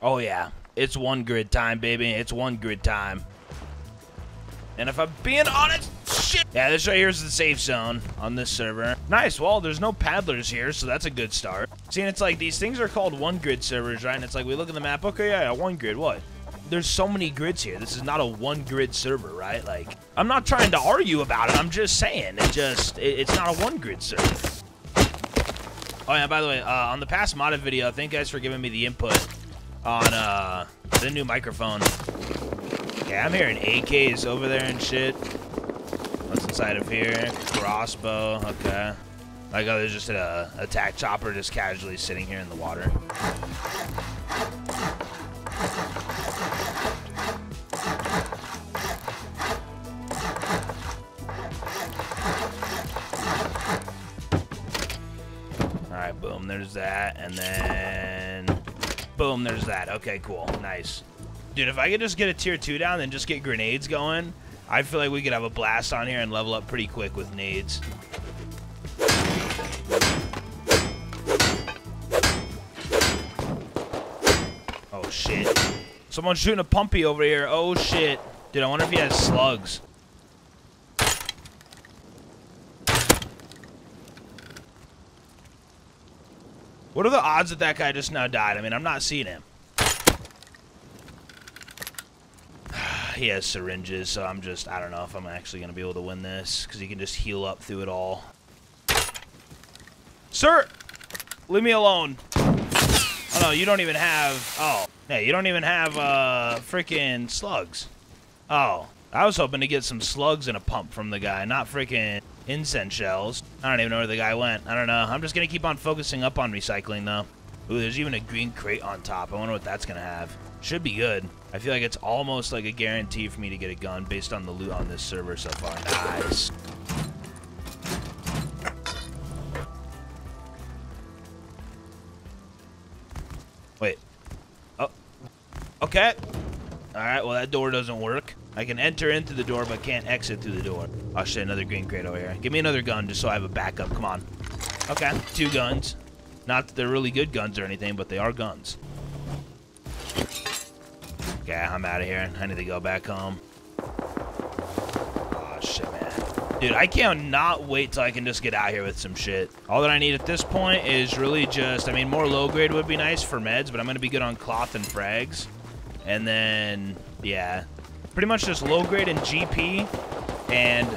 Oh, yeah. It's one grid time, baby. It's one grid time. And if I'm being honest, shit. Yeah, this right here is the safe zone on this server. Nice. Well, there's no paddlers here, so that's a good start. See, and it's like these things are called one grid servers, right? And it's like we look at the map. Okay, yeah, yeah, one grid. What? There's so many grids here. This is not a one grid server, right? Like, I'm not trying to argue about it. I'm just saying it just it, it's not a one grid server. Oh yeah, by the way, uh, on the past modded video, thank you guys for giving me the input on uh, the new microphone. Yeah, I'm hearing AKs over there and shit. What's inside of here? Crossbow, okay. Like, oh, there's just a attack chopper just casually sitting here in the water. Alright, boom, there's that, and then... Boom, there's that. Okay, cool. Nice. Dude, if I could just get a tier 2 down and just get grenades going, I feel like we could have a blast on here and level up pretty quick with nades. Oh, shit. Someone's shooting a pumpy over here. Oh, shit. Dude, I wonder if he has slugs. What are the odds that that guy just now died? I mean, I'm not seeing him. he has syringes, so I'm just, I don't know if I'm actually going to be able to win this, because he can just heal up through it all. Sir! Leave me alone. Oh, no, you don't even have, oh. Yeah, you don't even have, uh, freaking slugs. Oh, I was hoping to get some slugs and a pump from the guy, not freaking incense shells. I don't even know where the guy went. I don't know. I'm just going to keep on focusing up on recycling, though. Ooh, there's even a green crate on top. I wonder what that's going to have. Should be good. I feel like it's almost like a guarantee for me to get a gun based on the loot on this server so far. Nice. Wait. Oh. Okay. Alright, well that door doesn't work. I can enter into the door, but can't exit through the door. Oh shit, another green crate over here. Give me another gun just so I have a backup. Come on. Okay, two guns. Not that they're really good guns or anything, but they are guns. Okay, I'm out of here. I need to go back home. Oh shit, man. Dude, I cannot wait till I can just get out here with some shit. All that I need at this point is really just, I mean, more low grade would be nice for meds, but I'm going to be good on cloth and frags. And then, yeah, pretty much just low grade and GP. And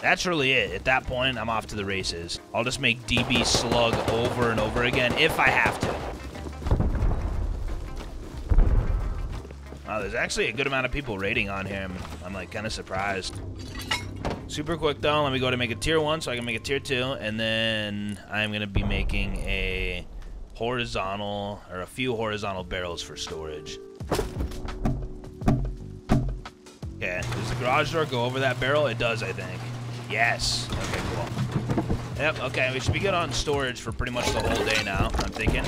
that's really it. At that point, I'm off to the races. I'll just make DB slug over and over again if I have to. Wow, there's actually a good amount of people rating on him. I'm like kind of surprised. Super quick though, let me go to make a tier 1 so I can make a tier 2, and then I'm going to be making a horizontal, or a few horizontal barrels for storage. Okay, does the garage door go over that barrel? It does, I think. Yes. Okay, cool. Yep, okay, we should be good on storage for pretty much the whole day now, I'm thinking.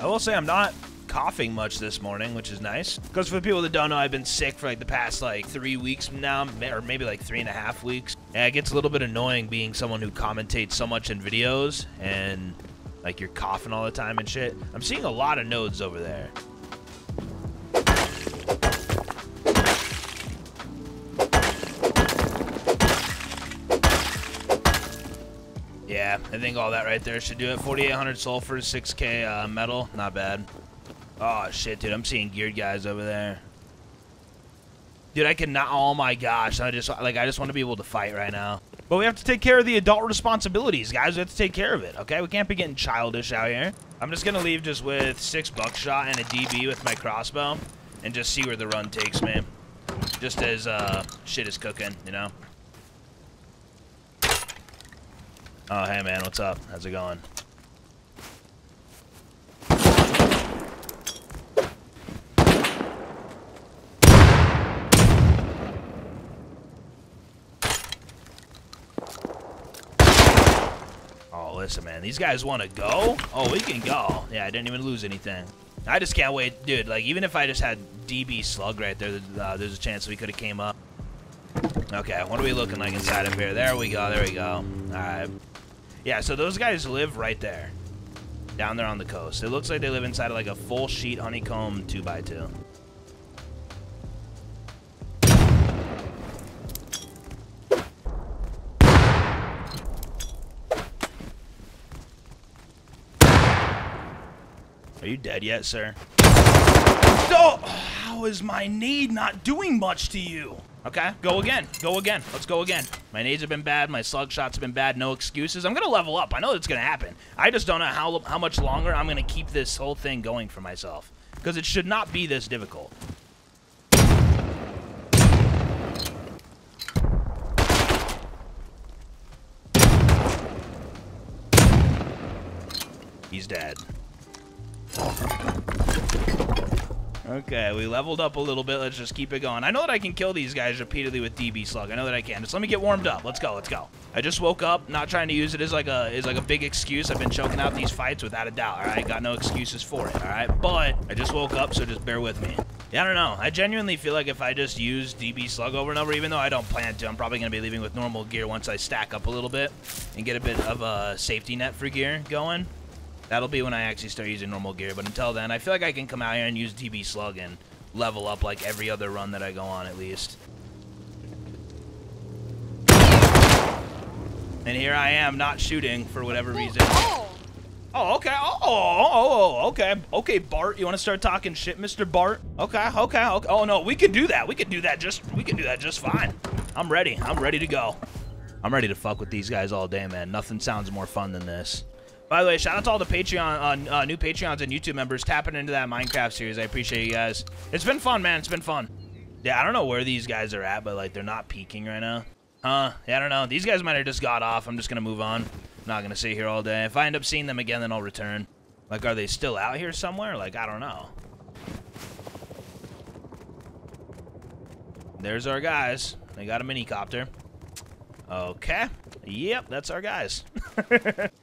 I will say I'm not coughing much this morning, which is nice. Because for the people that don't know, I've been sick for like the past like three weeks now, or maybe like three and a half weeks. And it gets a little bit annoying being someone who commentates so much in videos and like you're coughing all the time and shit. I'm seeing a lot of nodes over there. Yeah, I think all that right there should do it. 4,800 sulfur, 6k uh, metal, not bad. Oh shit, dude, I'm seeing geared guys over there. Dude, I cannot. Oh my gosh, I just like I just want to be able to fight right now. But we have to take care of the adult responsibilities, guys. We have to take care of it. Okay, we can't be getting childish out here. I'm just gonna leave just with six buckshot and a DB with my crossbow, and just see where the run takes me. Just as uh, shit is cooking, you know. Oh, hey man, what's up? How's it going? Oh, listen, man. These guys want to go? Oh, we can go. Yeah, I didn't even lose anything. I just can't wait. Dude, like, even if I just had DB Slug right there, uh, there's a chance we could have came up. Okay, what are we looking like inside of here? There we go, there we go. Alright. Yeah, so those guys live right there. down there on the coast. It looks like they live inside of like a full sheet honeycomb 2x2. Are you dead yet, sir? Oh, how is my nade not doing much to you? Okay, go again. Go again. Let's go again. My nades have been bad. My slug shots have been bad. No excuses. I'm going to level up. I know it's going to happen. I just don't know how, how much longer I'm going to keep this whole thing going for myself. Because it should not be this difficult. He's dead. Okay, we leveled up a little bit. Let's just keep it going. I know that I can kill these guys repeatedly with DB Slug. I know that I can. Just let me get warmed up. Let's go. Let's go. I just woke up, not trying to use it as like a as like a big excuse. I've been choking out these fights without a doubt. All right, got no excuses for it. All right, but I just woke up, so just bear with me. Yeah, I don't know. I genuinely feel like if I just use DB Slug over and over, even though I don't plan to, I'm probably going to be leaving with normal gear once I stack up a little bit and get a bit of a safety net for gear going. That'll be when I actually start using normal gear. But until then, I feel like I can come out here and use DB Slug and level up like every other run that I go on at least. And here I am not shooting for whatever reason. Oh, oh okay. Oh oh, oh, oh, oh, okay. Okay, Bart, you want to start talking shit, Mr. Bart? Okay, okay, okay. Oh, no, we can do that. We can do that just, we can do that just fine. I'm ready. I'm ready to go. I'm ready to fuck with these guys all day, man. Nothing sounds more fun than this. By the way, shout out to all the Patreon, uh, uh, new Patreons and YouTube members tapping into that Minecraft series. I appreciate you guys. It's been fun, man. It's been fun. Yeah, I don't know where these guys are at, but like they're not peaking right now. Huh? Yeah, I don't know. These guys might have just got off. I'm just gonna move on. I'm not gonna sit here all day. If I end up seeing them again, then I'll return. Like, are they still out here somewhere? Like, I don't know. There's our guys. They got a mini copter. Okay. Yep, that's our guys.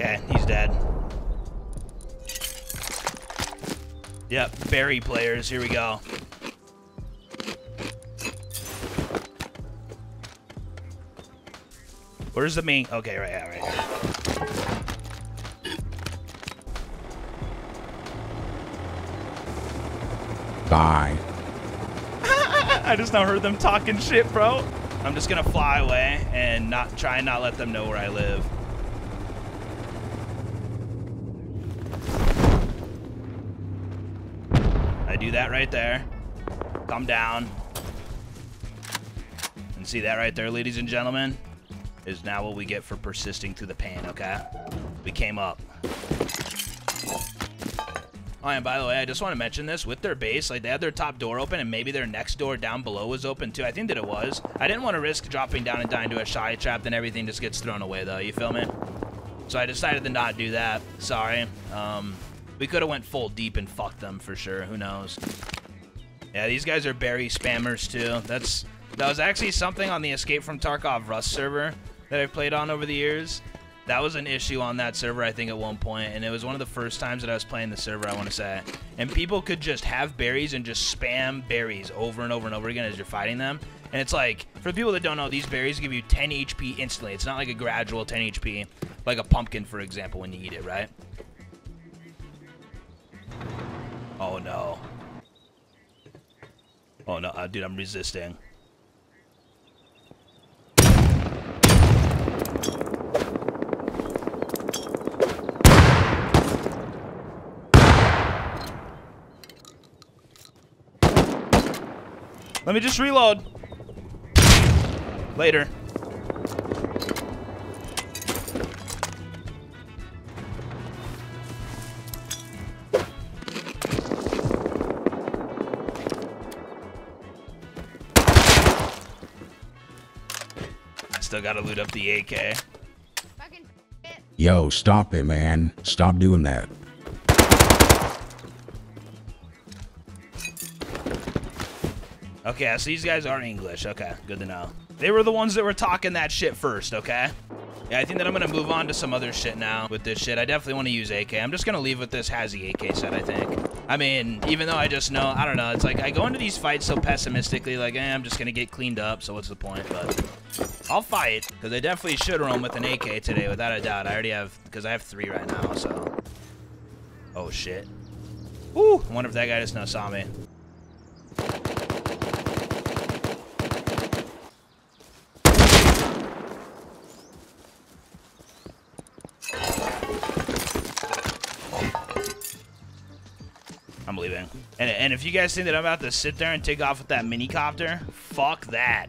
Okay, he's dead. Berry players. Here we go. Where's the main? Okay, right, yeah, right here. Die. I just now heard them talking shit, bro. I'm just gonna fly away and not try and not let them know where I live. That right there. Come down. And see that right there, ladies and gentlemen, is now what we get for persisting through the pain, okay? We came up. Oh, and by the way, I just want to mention this. With their base, like, they had their top door open, and maybe their next door down below was open, too. I think that it was. I didn't want to risk dropping down and dying to a shy trap, then everything just gets thrown away, though. You feel me? So I decided to not do that. Sorry. Um, we could have went full deep and fucked them, for sure. Who knows? Yeah, these guys are berry spammers, too. That's That was actually something on the Escape from Tarkov Rust server that I've played on over the years. That was an issue on that server, I think, at one point, and it was one of the first times that I was playing the server, I want to say. And people could just have berries and just spam berries over and over and over again as you're fighting them. And it's like, for people that don't know, these berries give you 10 HP instantly. It's not like a gradual 10 HP, like a pumpkin, for example, when you eat it, right? Oh, no. Oh, no, uh, dude, I'm resisting. Let me just reload. Later. Still gotta loot up the AK. Yo, stop it, man. Stop doing that. Okay, so these guys are English. Okay, good to know. They were the ones that were talking that shit first, okay? Yeah, I think that I'm gonna move on to some other shit now with this shit. I definitely want to use AK. I'm just gonna leave with this Hazy AK set, I think. I mean, even though I just know, I don't know, it's like I go into these fights so pessimistically, like, eh, I'm just gonna get cleaned up, so what's the point? But I'll fight, because I definitely should roam with an AK today, without a doubt. I already have, because I have three right now, so. Oh, shit. Woo! I wonder if that guy just now saw me. And, if you guys think that I'm about to sit there and take off with that mini copter, fuck that.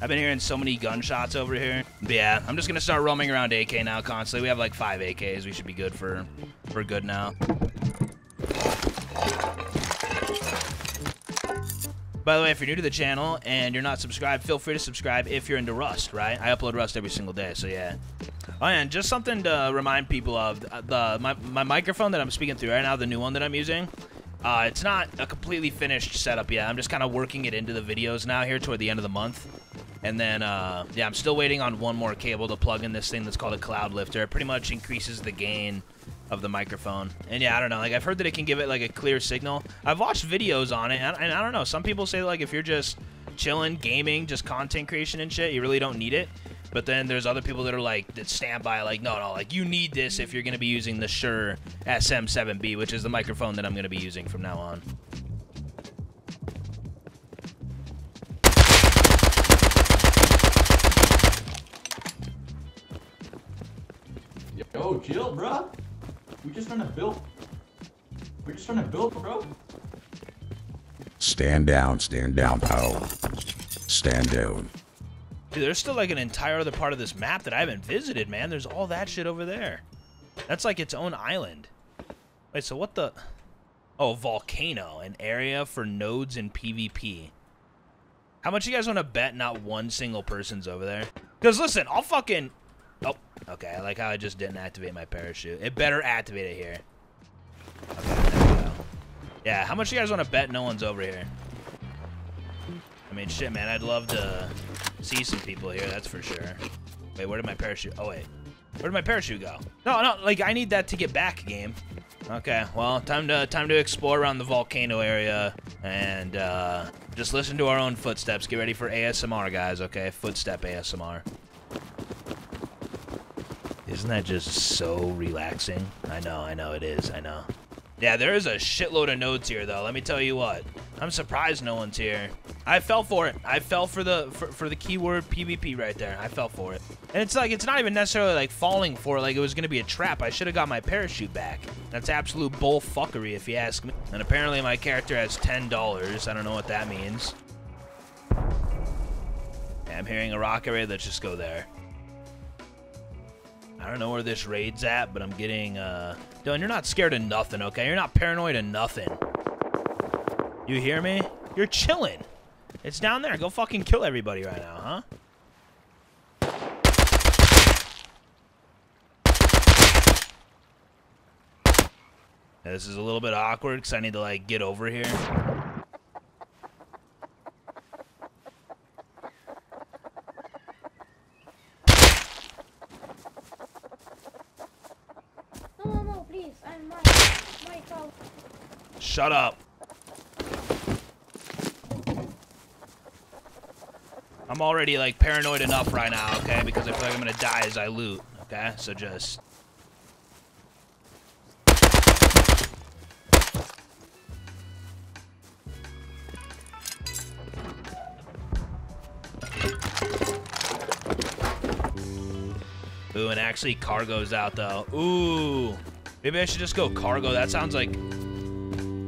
I've been hearing so many gunshots over here. But yeah, I'm just gonna start roaming around AK now constantly. We have like five AKs. We should be good for for good now. By the way, if you're new to the channel and you're not subscribed, feel free to subscribe if you're into Rust, right? I upload Rust every single day, so yeah. Oh, and just something to remind people of. Uh, the my, my microphone that I'm speaking through right now, the new one that I'm using, uh, it's not a completely finished setup yet. I'm just kind of working it into the videos now here toward the end of the month. And then, uh, yeah, I'm still waiting on one more cable to plug in this thing that's called a cloud lifter. It pretty much increases the gain of the microphone. And yeah, I don't know. Like, I've heard that it can give it, like, a clear signal. I've watched videos on it, and, and I don't know. Some people say, like, if you're just chilling, gaming, just content creation and shit, you really don't need it. But then there's other people that are like that stand by like no no like you need this if you're gonna be using the Shure SM7B which is the microphone that I'm gonna be using from now on. Yo, chill, bro. We just trying to build. We're just trying to build, bro. Stand down, stand down, pal. Stand down. Dude, there's still like an entire other part of this map that I haven't visited, man. There's all that shit over there. That's like its own island. Wait, so what the... Oh, volcano, an area for nodes in PvP. How much you guys want to bet not one single person's over there? Because listen, I'll fucking... Oh, okay. I like how I just didn't activate my parachute. It better activate it here. Okay. Yeah, how much you guys want to bet no one's over here? I mean, shit, man. I'd love to see some people here, that's for sure. Wait, where did my parachute... Oh, wait. Where did my parachute go? No, no, like, I need that to get back, game. Okay, well, time to time to explore around the volcano area and uh, just listen to our own footsteps. Get ready for ASMR, guys, okay? Footstep ASMR. Isn't that just so relaxing? I know, I know it is, I know. Yeah, there is a shitload of nodes here, though. Let me tell you what. I'm surprised no one's here. I fell for it. I fell for the for, for the keyword PvP right there. I fell for it. And it's like, it's not even necessarily like falling for it like it was going to be a trap. I should have got my parachute back. That's absolute bull fuckery if you ask me. And apparently my character has $10. I don't know what that means. I'm hearing a rocket raid. Let's just go there. I don't know where this raid's at, but I'm getting, uh... Dylan, you're not scared of nothing, okay? You're not paranoid of nothing. You hear me? You're chilling. It's down there. Go fucking kill everybody right now, huh? Yeah, this is a little bit awkward because I need to, like, get over here. No, no, no, please. I'm my cow. Shut up. I'm already like paranoid enough right now, okay? Because I feel like I'm gonna die as I loot, okay? So just. Ooh, and actually cargo's out though. Ooh. Maybe I should just go cargo. That sounds like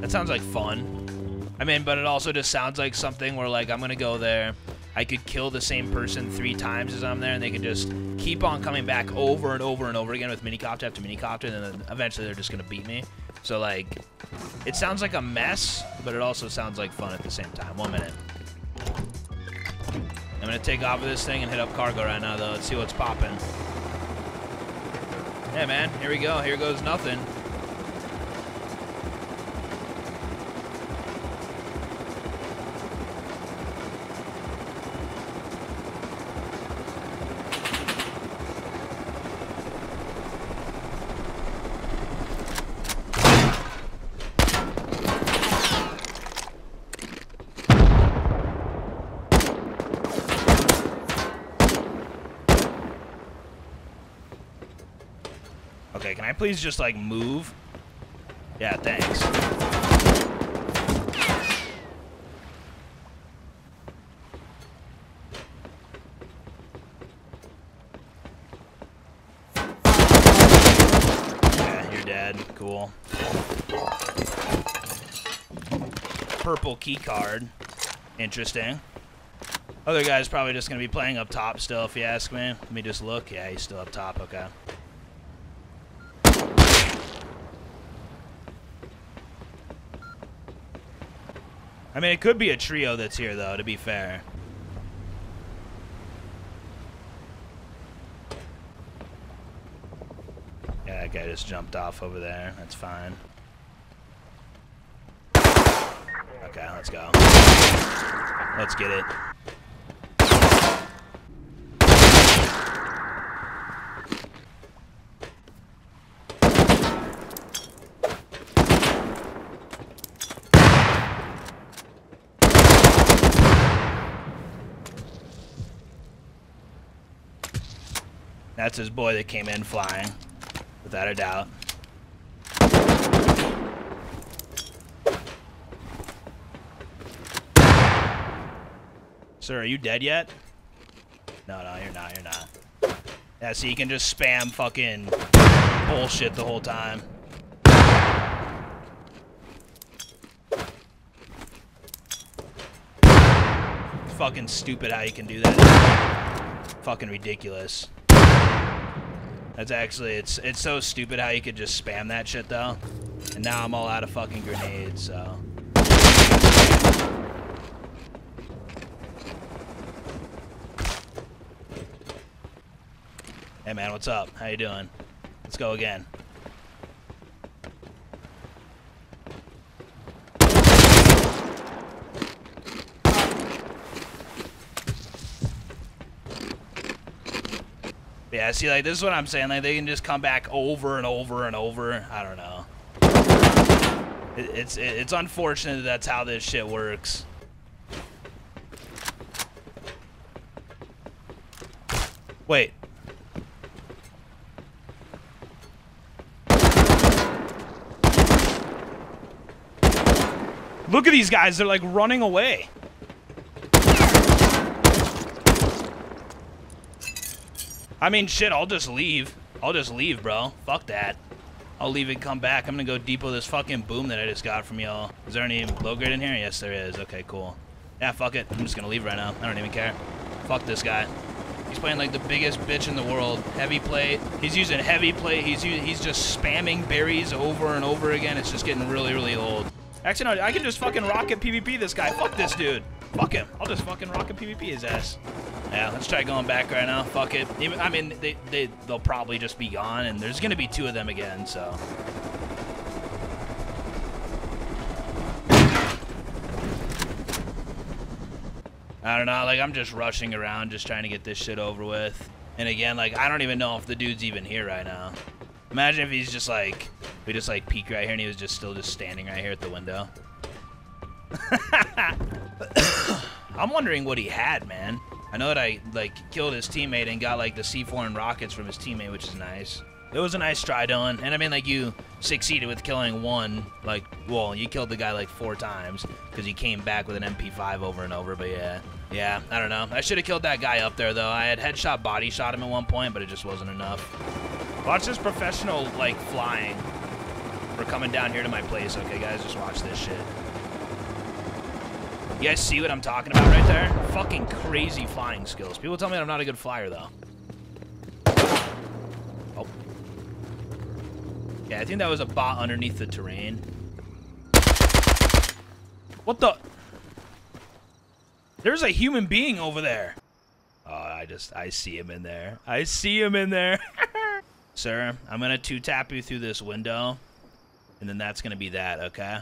that sounds like fun. I mean, but it also just sounds like something where like I'm gonna go there. I could kill the same person three times as I'm there, and they can just keep on coming back over and over and over again with minicopter after minicopter, and then eventually they're just gonna beat me. So like, it sounds like a mess, but it also sounds like fun at the same time. One minute. I'm gonna take off of this thing and hit up cargo right now, though. Let's see what's popping. Hey, man. Here we go. Here goes nothing. Please just, like, move? Yeah, thanks. Yeah. Cool. Purple key card. Interesting. Other guy's probably just going to be playing up top still, if you ask me. Let me just look. Yeah, he's still up top. Okay. I mean, it could be a trio that's here, though, to be fair. Yeah, that guy just jumped off over there. That's fine. Okay, let's go. Let's get it. That's his boy that came in flying, without a doubt. Sir, are you dead yet? No, no, you're not, you're not. Yeah, so you can just spam fucking bullshit the whole time. It's fucking stupid how you can do that. Fucking ridiculous. That's actually it's it's so stupid how you could just spam that shit though. And now I'm all out of fucking grenades, so. Hey man, what's up? How you doing? Let's go again. Yeah, see, like, this is what I'm saying. Like, they can just come back over and over and over. I don't know. It, it's it, it's unfortunate that that's how this shit works. Wait. Look at these guys. They're, like, running away. I mean, shit, I'll just leave. I'll just leave, bro. Fuck that. I'll leave and come back. I'm gonna go depot this fucking boom that I just got from y'all. Is there any low grade in here? Yes, there is. Okay, cool. Yeah, fuck it. I'm just gonna leave right now. I don't even care. Fuck this guy. He's playing like the biggest bitch in the world. Heavy plate. He's using heavy plate. He's he's just spamming berries over and over again. It's just getting really, really old. Actually, no, I can just fucking rocket PvP this guy. Fuck this dude. Fuck him. I'll just fucking rocket PvP his ass. Yeah, let's try going back right now. Fuck it. I mean, they, they, they'll probably just be gone, and there's going to be two of them again, so. I don't know, like, I'm just rushing around, just trying to get this shit over with. And again, like, I don't even know if the dude's even here right now. Imagine if he's just like, we just like peek right here and he was just still just standing right here at the window. I'm wondering what he had, man. I know that I like killed his teammate and got like the C4 and rockets from his teammate, which is nice. It was a nice try, Dylan. And I mean, like you succeeded with killing one. Like, well, you killed the guy like four times because he came back with an MP5 over and over. But yeah, yeah, I don't know. I should have killed that guy up there though. I had headshot, body shot him at one point, but it just wasn't enough. Watch this professional like flying. We're coming down here to my place. Okay, guys, just watch this shit. You guys see what I'm talking about right there? Fucking crazy flying skills. People tell me I'm not a good flyer, though. Oh. Yeah, I think that was a bot underneath the terrain. What the? There's a human being over there. Oh, I just I see him in there. I see him in there. Sir, I'm gonna two tap you through this window, and then that's gonna be that. Okay.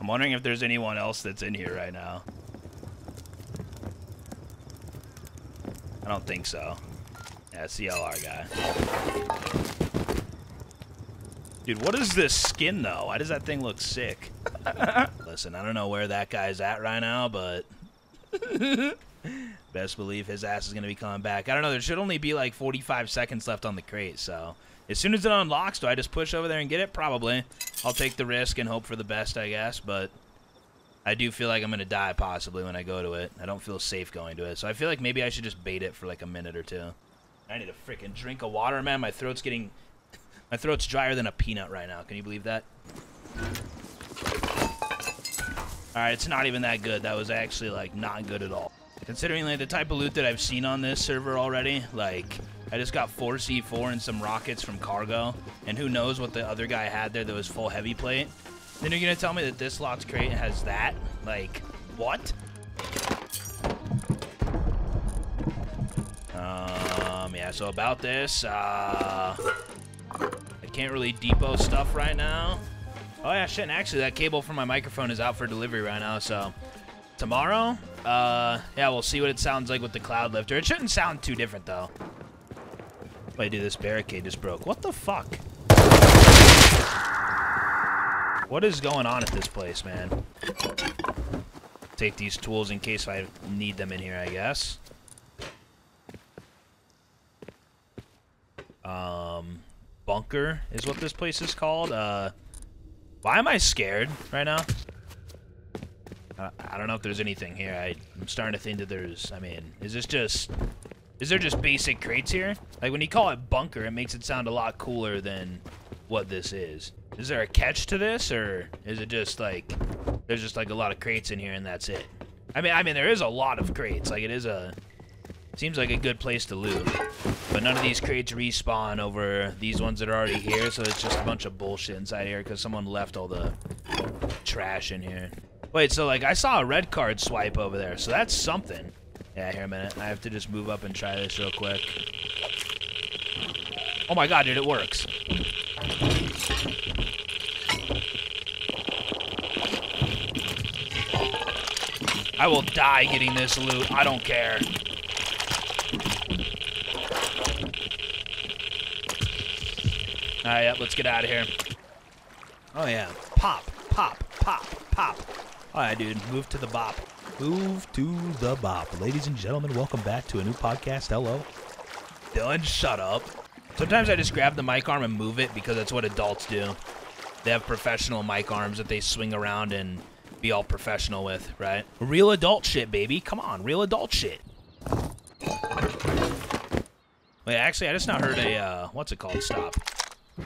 I'm wondering if there's anyone else that's in here right now. I don't think so. Yeah, CLR guy. Dude, what is this skin, though? Why does that thing look sick? Listen, I don't know where that guy's at right now, but... Best believe his ass is going to be coming back. I don't know, there should only be like 45 seconds left on the crate, so... As soon as it unlocks, do I just push over there and get it? Probably. I'll take the risk and hope for the best, I guess, but... I do feel like I'm going to die, possibly, when I go to it. I don't feel safe going to it, so I feel like maybe I should just bait it for like a minute or two. I need a freaking drink of water, man. My throat's getting... My throat's drier than a peanut right now. Can you believe that? Alright, it's not even that good. That was actually, like, not good at all. Considering, like, the type of loot that I've seen on this server already, like, I just got 4 C4 and some rockets from Cargo, and who knows what the other guy had there that was full heavy plate. Then you're gonna tell me that this lot's crate has that? Like, what? Um, yeah, so about this, uh... I can't really depot stuff right now. Oh yeah, shit, and actually that cable from my microphone is out for delivery right now, so... Tomorrow, uh, yeah, we'll see what it sounds like with the cloud lifter. It shouldn't sound too different, though. Wait, dude, this barricade just broke. What the fuck? What is going on at this place, man? Take these tools in case I need them in here, I guess. Um, bunker is what this place is called. Uh, why am I scared right now? I don't know if there's anything here. I, I'm starting to think that there's... I mean, is this just... Is there just basic crates here? Like, when you call it bunker, it makes it sound a lot cooler than what this is. Is there a catch to this, or is it just, like... There's just, like, a lot of crates in here, and that's it? I mean, I mean, there is a lot of crates. Like, it is a... Seems like a good place to loot. But none of these crates respawn over these ones that are already here, so it's just a bunch of bullshit inside here because someone left all the trash in here. Wait, so like I saw a red card swipe over there, so that's something. Yeah, here a minute. I have to just move up and try this real quick. Oh my god, dude, it works. I will die getting this loot. I don't care. Alright, let's get out of here. Oh yeah. Pop, pop, pop, pop. Alright, dude, move to the bop. Move to the bop. Ladies and gentlemen, welcome back to a new podcast. Hello. Dylan, shut up. Sometimes I just grab the mic arm and move it because that's what adults do. They have professional mic arms that they swing around and be all professional with, right? Real adult shit, baby. Come on, real adult shit. Wait, actually, I just now heard a, uh, what's it called? Stop.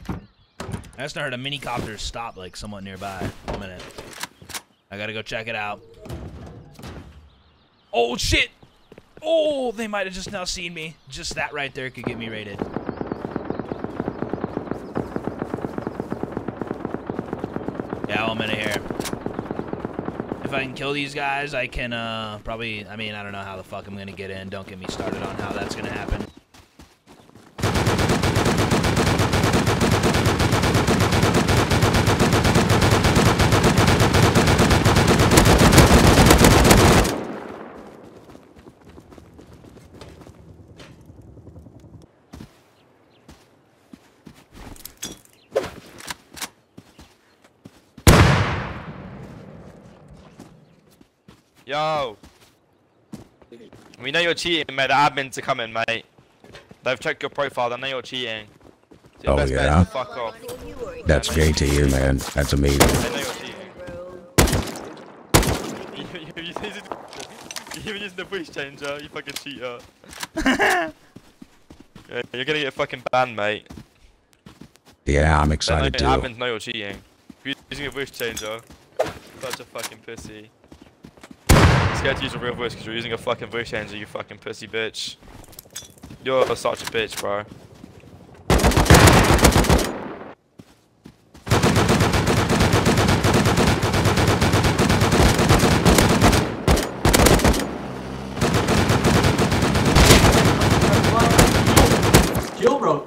I just heard a mini copter stop like somewhat nearby. One minute. I gotta go check it out. Oh shit! Oh, they might have just now seen me. Just that right there could get me raided. Yeah, one minute here. If I can kill these guys, I can uh, probably, I mean, I don't know how the fuck I'm gonna get in. Don't get me started on how that's gonna happen. Yo. We know you're cheating, mate. The admins are coming, mate. They've checked your profile. They know you're cheating. So Oh, best yeah? Fuck off. That's gay to you, man. That's amazing. They know you're cheating. You- you- you- using the voice changer, you fucking cheater. you're gonna get fucking banned, mate. Yeah, I'm They know, excited too. admins know you're cheating. If you're using a voice changer, such a fucking pussy scared to use a real voice because you're using a fucking voice changer, you fucking pussy bitch. You're such a bitch, bro. Kill, bro.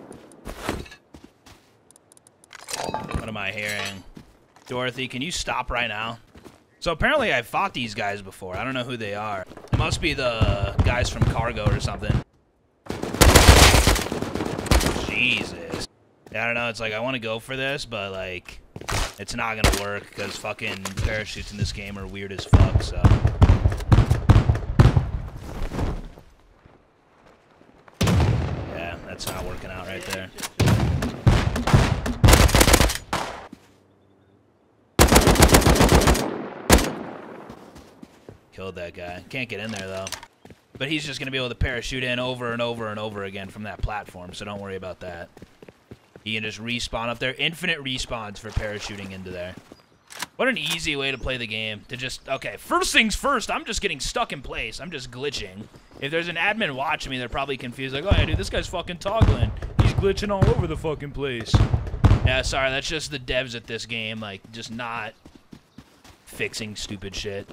What am I hearing? Dorothy, can you stop right now? So apparently I fought these guys before. I don't know who they are. It must be the guys from Cargo or something. Jesus. I don't know. It's like I want to go for this, but like it's not gonna work because fucking parachutes in this game are weird as fuck. So. Yeah, that's not working out right there. Killed that guy. Can't get in there though. But he's just gonna be able to parachute in over and over and over again from that platform, so don't worry about that. He can just respawn up there. Infinite respawns for parachuting into there. What an easy way to play the game. To just, okay, first things first, I'm just getting stuck in place. I'm just glitching. If there's an admin watching me, they're probably confused. Like, oh, yeah, dude, this guy's fucking toggling. He's glitching all over the fucking place. Yeah, sorry, that's just the devs at this game, like, just not fixing stupid shit.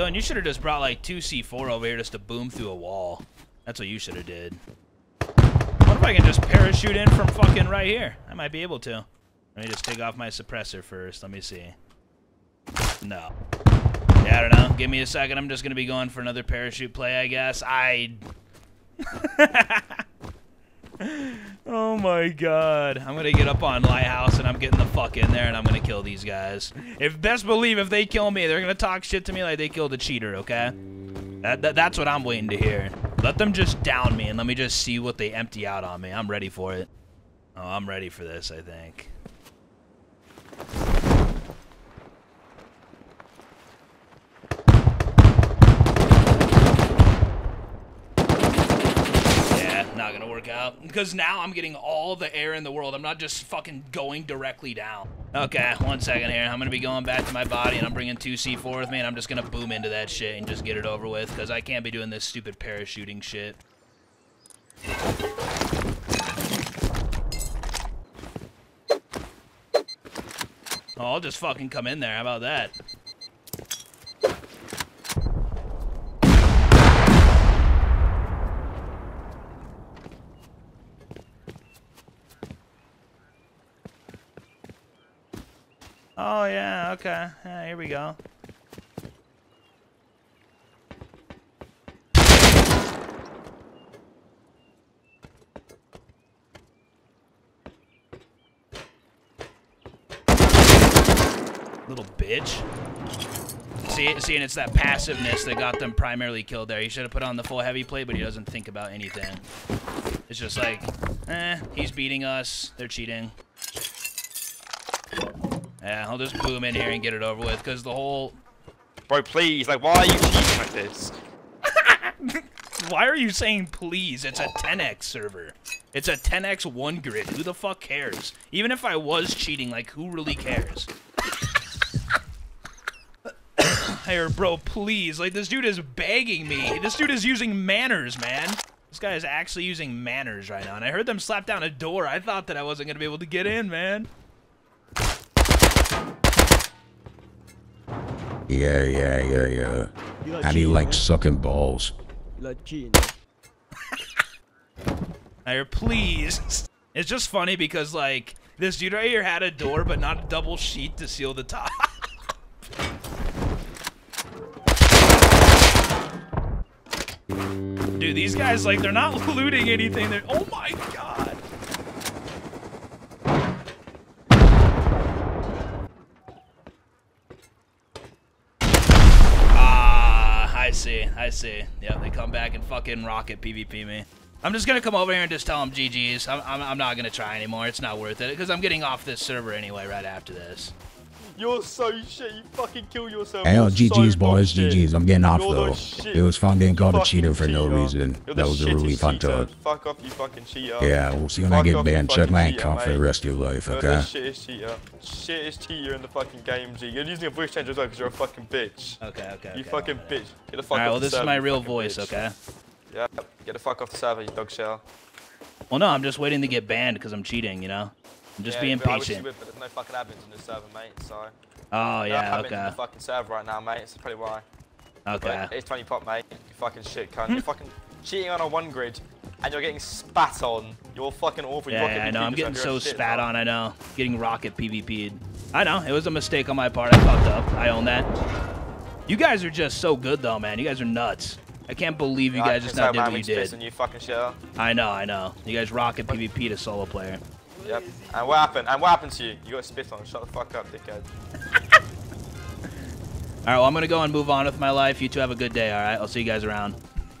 Dylan, you should have just brought like two C4 over here just to boom through a wall. That's what you should have did. What if I can just parachute in from fucking right here? I might be able to. Let me just take off my suppressor first. Let me see. No. Yeah, I don't know. Give me a second. I'm just going to be going for another parachute play, I guess. I... oh my god. I'm gonna get up on Lighthouse and I'm getting the fuck in there and I'm gonna kill these guys. If best believe if they kill me, they're gonna talk shit to me like they killed a cheater, okay? That, that, that's what I'm waiting to hear. Let them just down me and let me just see what they empty out on me. I'm ready for it. Oh, I'm ready for this, I think. not gonna Because now I'm getting all the air in the world. I'm not just fucking going directly down. Okay, one second here. I'm gonna be going back to my body and I'm bringing 2C4 with me and I'm just gonna boom into that shit and just get it over with. Because I can't be doing this stupid parachuting shit. Oh, I'll just fucking come in there. How about that? Oh, yeah, okay. Yeah, here we go. Little bitch. See, see, and it's that passiveness that got them primarily killed there. He should have put on the full heavy plate, but he doesn't think about anything. It's just like, eh, he's beating us. They're cheating. Yeah, I'll just boom in here and get it over with, because the whole... Bro, please, like, why are you cheating like this? why are you saying please? It's a 10x server. It's a 10x one grid. Who the fuck cares? Even if I was cheating, like, who really cares? Here, bro, please. Like, this dude is begging me. This dude is using manners, man. This guy is actually using manners right now. And I heard them slap down a door. I thought that I wasn't going to be able to get in, man. Yeah, yeah, yeah, yeah. Like How do you like sucking balls? You like cheating. Here, please. It's just funny because, like, this dude right here had a door, but not a double sheet to seal the top. Dude, these guys, like, they're not looting anything. They're, oh my god. I see. Yep, they come back and fucking rocket PvP me. I'm just gonna come over here and just tell them GG's. I'm, I'm, I'm not gonna try anymore. It's not worth it because I'm getting off this server anyway right after this. You're so shit. You fucking kill yourself. Hey, GG's, so boys. GG's. I'm getting off, though. It was fun being called a cheater for no reason. That was a really fun time. Fuck off, you fucking cheater. Yeah, we'll see when Fuck I get banned. Check my account for the rest of your life, okay? No, shittest cheater. Shittest cheater in the fucking game, G. You're using a voice changer as well because you're a fucking bitch. Okay, okay. You okay, fucking bitch. Get the fuck Alright, well, this is my real voice, bitch. okay? Yeah, get the fuck off the server, you dog shell. Well, no, I'm just waiting to get banned because I'm cheating, you know? I'm just yeah, being patient. Would, but there's no fucking admins in this server, mate, so... Oh, yeah, okay. in the fucking server right now, mate. That's probably why. Okay. Like, it's 20 pop, mate. You fucking shit, cunt. Hmm? You're fucking cheating on a one grid, and you're getting spat on. You're fucking awful. Yeah, yeah, I know. I'm getting so shit, spat on. I know. Getting rocket PvP'd. I know. It was a mistake on my part. I fucked up. I own that. You guys are just so good, though, man. You guys are nuts. I can't believe you Right, guys just so now did man, what you did. You fucking shit. I know, I know. You guys rocket PvP to solo player. Yep. And what happened? And what happened to you? You got spit on. Shut the fuck up, dickhead. All right, well, I'm gonna go and move on with my life. You two have a good day. All right, I'll see you guys around.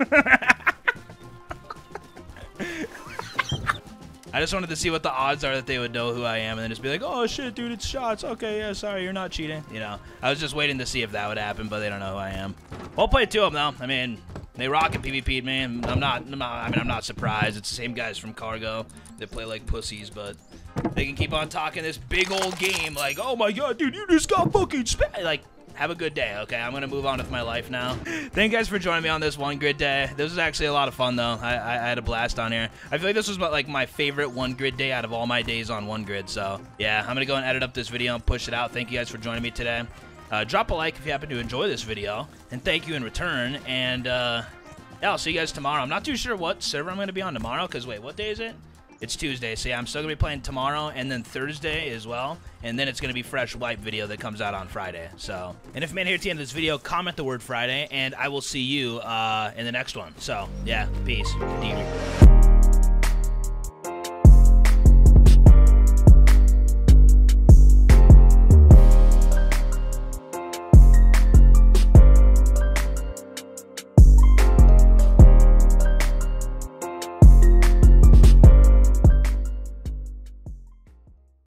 I just wanted to see what the odds are that they would know who I am, and then just be like, "Oh shit, dude, it's shots." Okay, yeah, sorry, you're not cheating. You know, I was just waiting to see if that would happen, but they don't know who I am. We'll play two of them though. I mean, they rock and PvP, man. I'm not, I'm not. I mean, I'm not surprised. It's the same guys from Cargo. They play like pussies, but they can keep on talking this big old game like, "Oh my god, dude, you just got fucking spat." Like, have a good day, okay? I'm gonna move on with my life now. Thank you guys for joining me on this one grid day. This was actually a lot of fun though. I, I, I had a blast on here. I feel like this was like my favorite one grid day out of all my days on one grid. So yeah, I'm gonna go and edit up this video and push it out. Thank you guys for joining me today. Uh, drop a like if you happen to enjoy this video, and thank you in return. And uh, yeah, I'll see you guys tomorrow. I'm not too sure what server I'm gonna be on tomorrow. Cause wait, what day is it? It's Tuesday, so yeah, I'm still gonna be playing tomorrow and then Thursday as well, and then it's gonna be fresh wipe video that comes out on Friday. So, and if you made here at the end of this video, comment the word Friday, and I will see you uh, in the next one. So, yeah, peace.